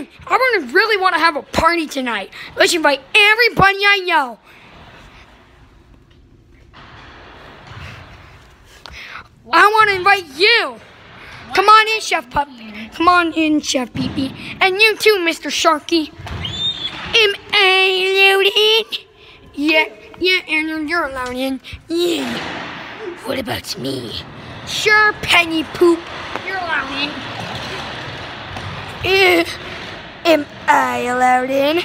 man, to really want to have a party tonight. Let's invite everybody I know. I want to invite you. Come on in, Chef Pup. Come on in, Chef Pee And you too, Mr. Sharky. Am I in? Yeah, yeah, and you're allowed in. Yeah. What about me? Sure, Penny Poop. You're allowed in. Am I allowed in?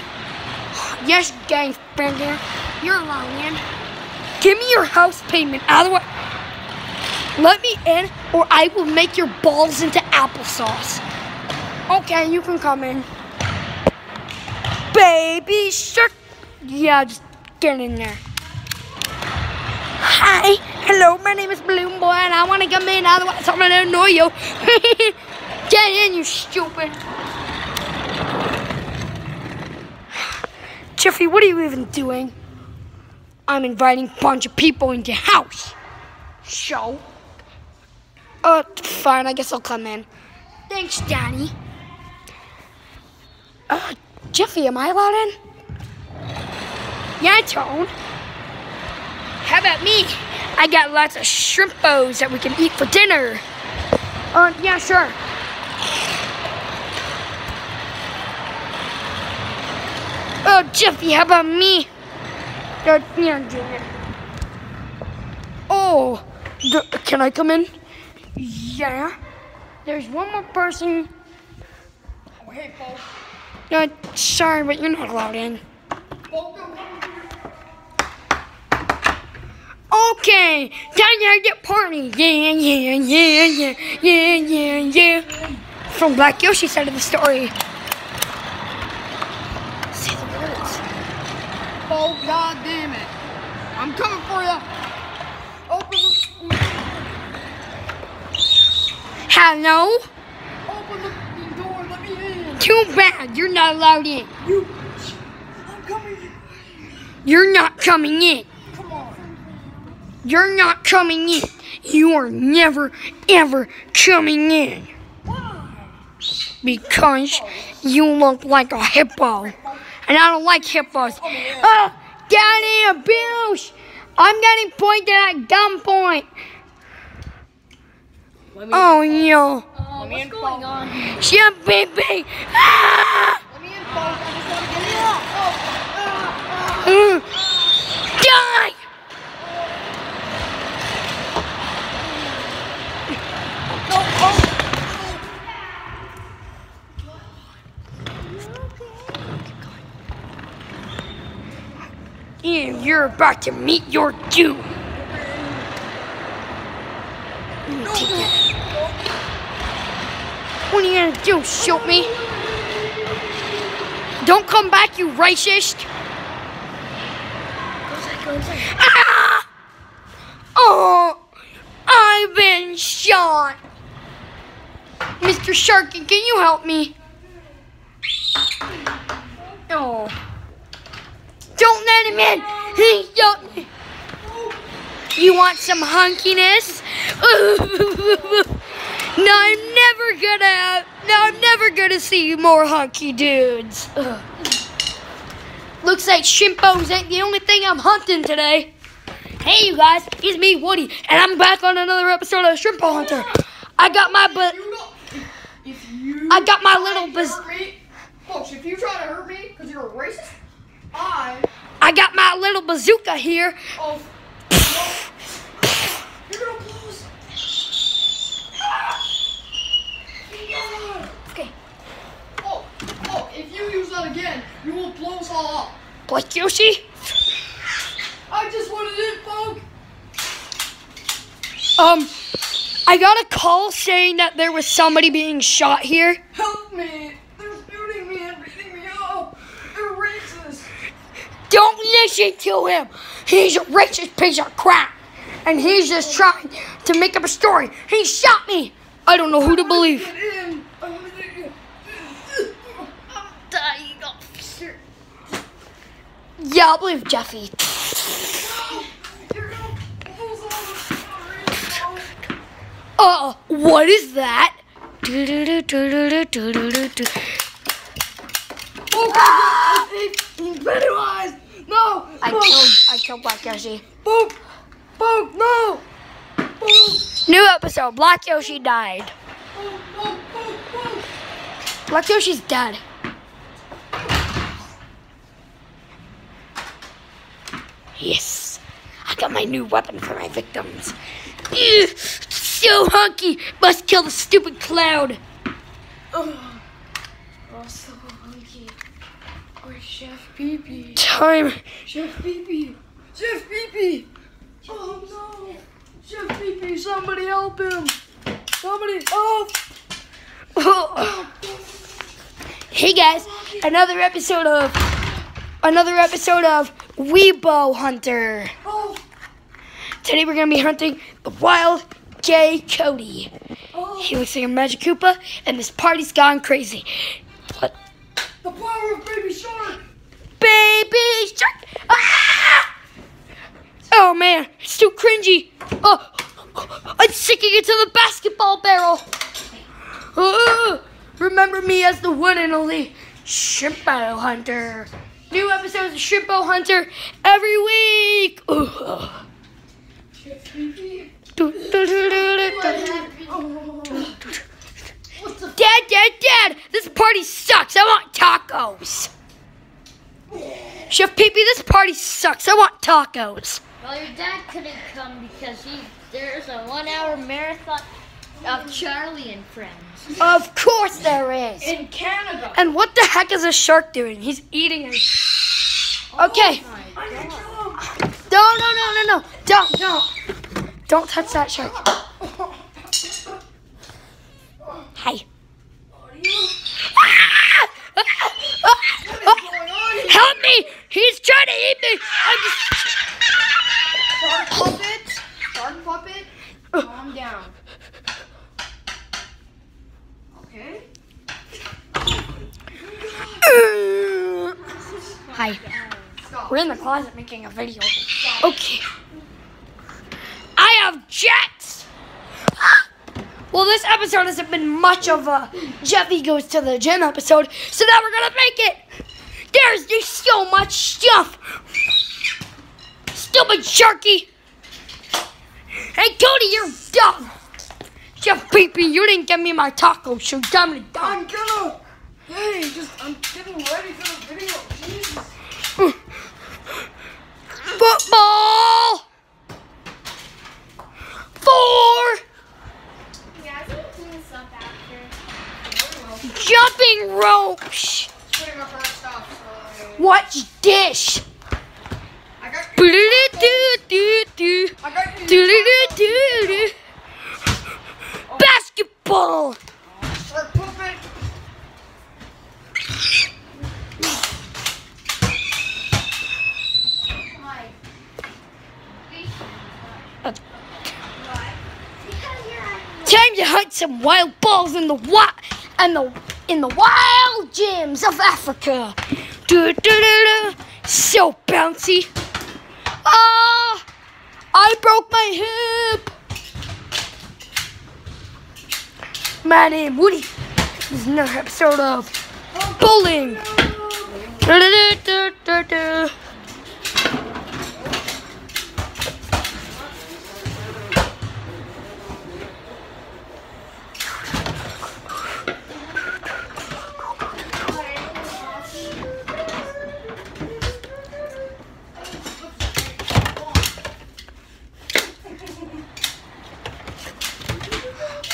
Yes, gang bender. You're allowed in. Give me your house payment. Otherwise, let me in, or I will make your balls into applesauce. Okay, you can come in. Baby shark. Yeah, just get in there. Hi, hello, my name is Bloom Boy, and I want to come in, otherwise I'm gonna annoy you. get in, you stupid. Jeffrey, what are you even doing? I'm inviting a bunch of people into your house. So, uh, fine, I guess I'll come in. Thanks, Daddy. Uh, Jeffy, am I allowed in? Yeah, Tone. How about me? I got lots of shrimpos that we can eat for dinner. Uh, yeah, sure. Oh, Jeffy, how about me? Uh, yeah, Junior. Oh, can I come in? Yeah. There's one more person. Oh, hey, Paul. Uh, sorry, but you're not allowed in. Okay, time to the party. Yeah, yeah, yeah, yeah, yeah, yeah, yeah. From Black Yoshi side of the story. Oh, god damn it. I'm coming for you. Open the, Hello? open the door. Let me in. Too bad you're not allowed in. You. I'm coming. in. You're not coming in. Come on. You're not coming in. You are never, ever coming in. Why? Because you look like a hippo. And I don't like hippos. Oh, Daddy, abuse! I'm getting pointed at gunpoint. Let me, Oh, no. let me in, Paul. on? Shut baby! Ah! Let me in, Paul. I just want to get in. Oh. Ah, ah. Mm. Die! Go, oh. And you're about to meet your doom. What are you gonna do? Shoot me? Don't come back, you racist! Ah! Oh, I've been shot. Mr. Sharky, can you help me? Oh. Don't let him in. He don't. You want some hunkiness? no, I'm never gonna. No, I'm never gonna see more hunky dudes. Ugh. Looks like Shrimpos ain't the only thing I'm hunting today. Hey, you guys, it's me, Woody, and I'm back on another episode of Shrimpo Hunter. I got my but You know, if you I got my little to baz- hurt me, folks, if you try to hurt me because you're a racist, I got little bazooka here. oh you're gonna lose. Okay, Oh, oh, if you use that again, you will blow us all up. Black Yoshi. I just wanted it, folk. Um, I got a call saying that there was somebody being shot here. Help they should kill him. He's a racist piece of crap. And he's just trying to make up a story. He shot me. I don't know who to believe. I'm dying, officer. Yeah, I believe Jeffy. Uh, what is that? Oh, God, Pennywise! I Boom! killed I killed Black Yoshi. Boom! Boom! No! Boom! New episode. Black Yoshi died. Boom! Black Yoshi's dead. Yes. I got my new weapon for my victims. Ugh, so hunky. Must kill the stupid cloud. Oh, Chef Pee Time. Chef Pee Chef Pee Oh no! Chef Pee somebody help him! Somebody help! hey guys, another episode of another episode of Weebo Hunter. Oh! Today we're gonna be hunting the wild J Cody. Oh! He looks like a Magic Koopa, and this party's gone crazy. What? The power of Baby Shark! Baby shark! Ah! Oh man, it's too cringy. Oh, I'm sinking into the basketball barrel. Oh, remember me as the one and only Shrimpo Hunter. New episodes of Shrimpo Hunter every week. Oh! Dad, dad, dad, this party sucks. I want tacos. Chef Pee Pee, this party sucks. I want tacos. Well, your dad couldn't come because he there's a one-hour marathon of Charlie and Friends. Of course there is. In Canada! And what the heck is a shark doing? He's eating a. Okay. Oh my I God. No, no, no, no, no. Don't, don't. Don't touch that shark. Hi. Ah! Help me! He's trying to eat me! I'm just. Shark puppet! Shark puppet! Calm down. Okay? Hi. We're in the closet making a video. Okay. I have jets! Well, this episode hasn't been much of a Jeffy goes to the gym episode, so now we're gonna make it! There's just so much stuff! Stupid Sharky! Hey, Cody, you're dumb! Jeff Peepee, you didn't give me my taco, so dumb and dumb. I'm gonna. Hey, just I'm getting ready for the video. Jesus. Basketball! Shark Uh. You're Time to hunt some wild balls in the wild and the in the wild gyms of Africa. So bouncy. Ah! I broke my hip. My name Woody. This is another episode of bowling. Do-do-do-do-do-do.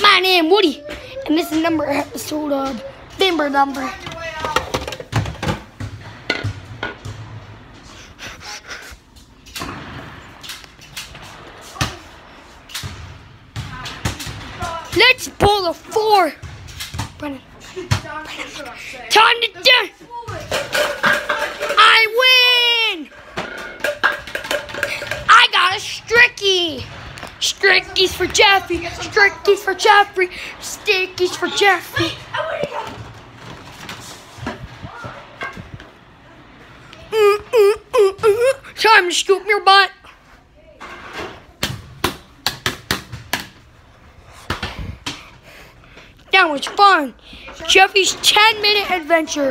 My name Woody, and this is number episode of Bimber Number. Let's bowl a four. Brennan, time to do. I win. I got a stricky. Strickies for Jeffy. Strickies for Jeffrey. Stickies for mm. Time to scoop your butt. That was fun. Jeffy's 10 minute adventure.